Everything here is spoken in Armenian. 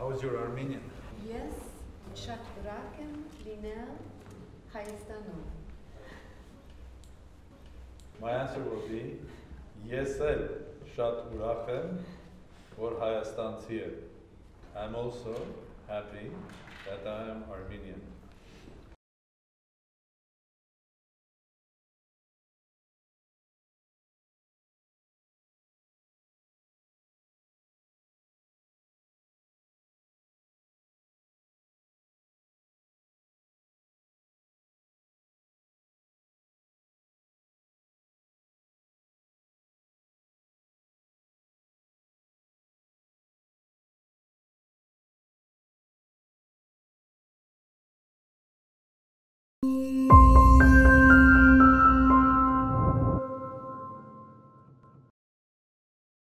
How is your Armenian? Ես շատ ուրախ եմ լինել Հայաստանում։ My answer will be Ես էլ շատ ուրախ եմ, որ Հայաստանցի եմ. I'm also happy that I am Armenian. 嗯。